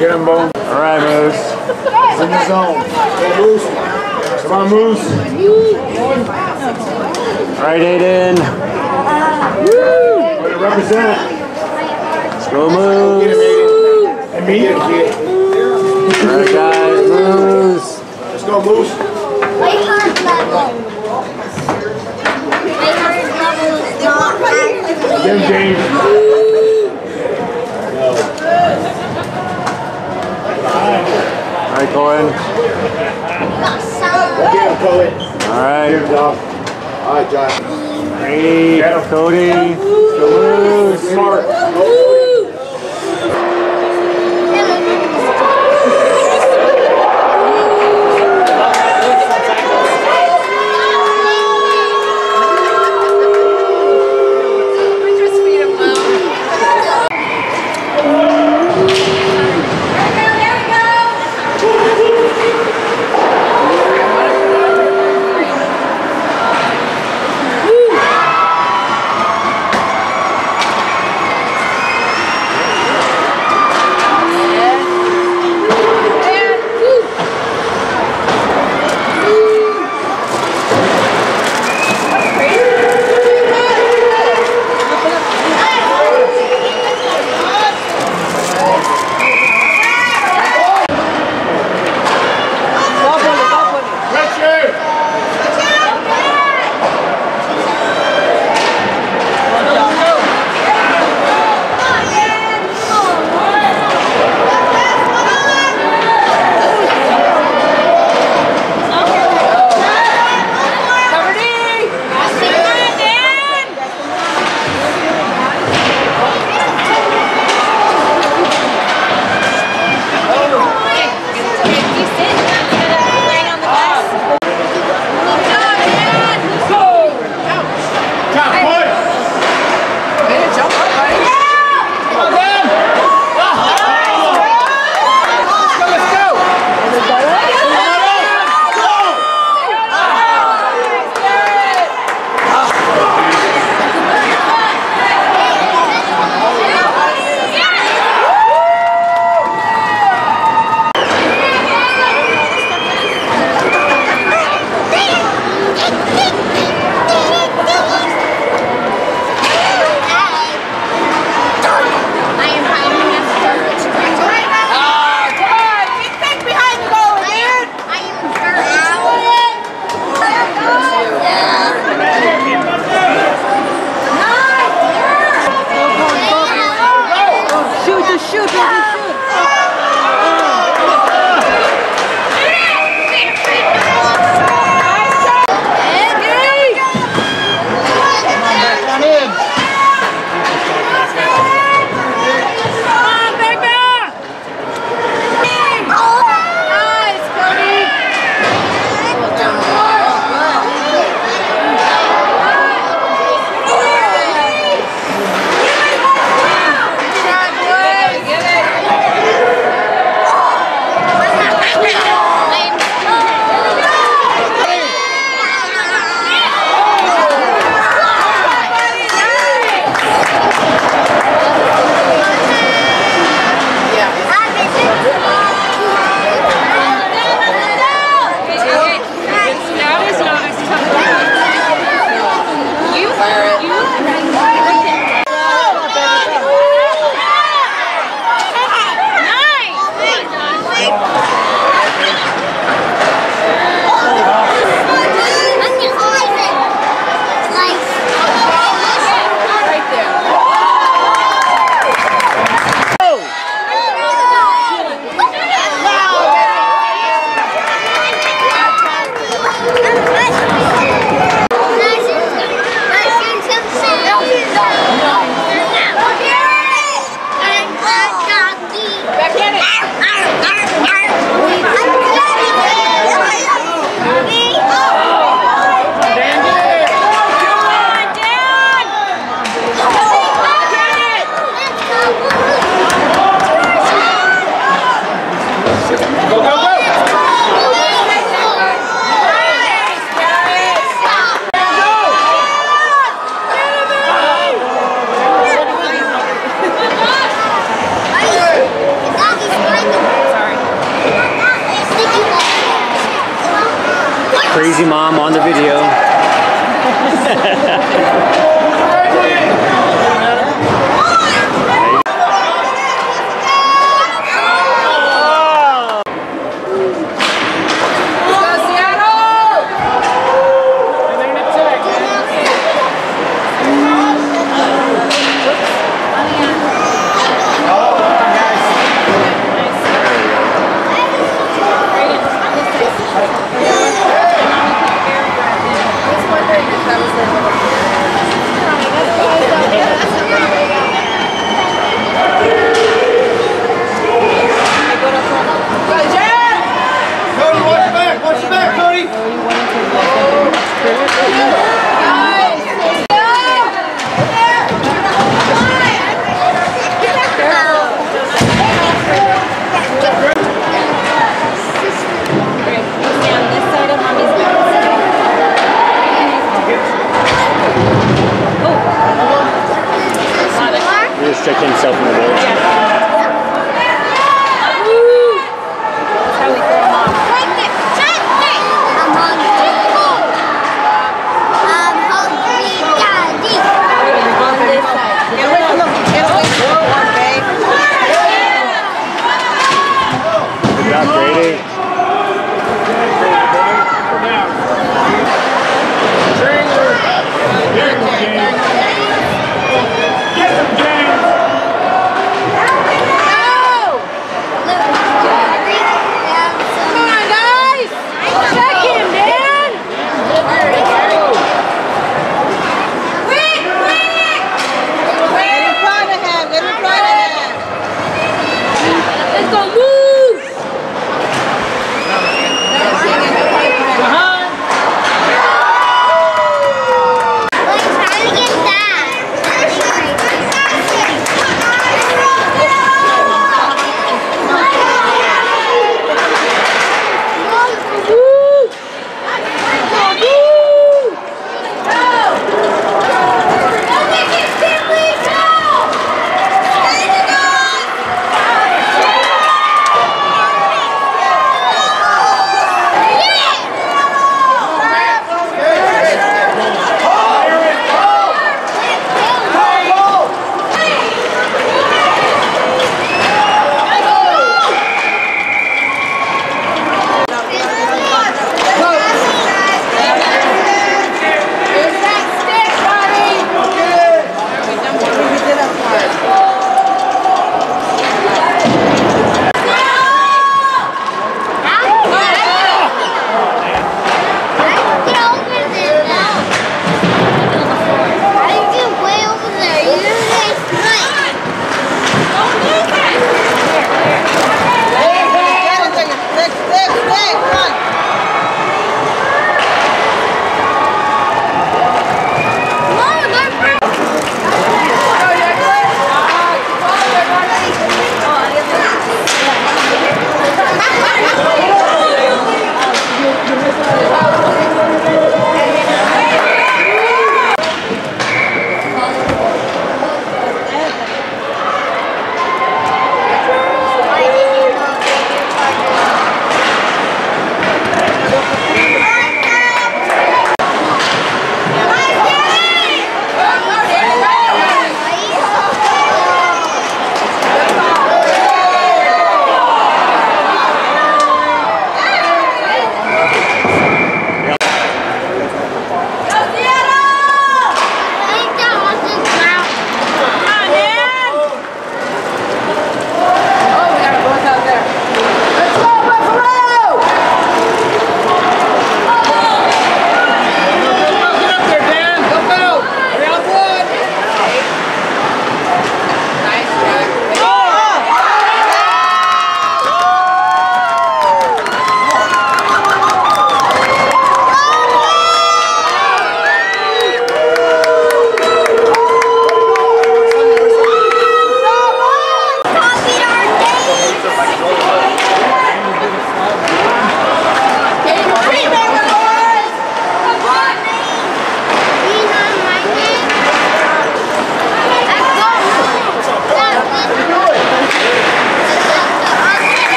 Get him, Bone. All right, Moose. It's in the zone. Go Moose. Come on, Moose. All right, Aiden. Woo! Way to represent. Let's go, Get Moose. And me. All right, guys, Moose. Let's go, Moose. My heart level. Him, James. All right, Cohen. Get him, Cody. All right. Get him, All right. Great. Cody. Smart.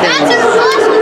certeza.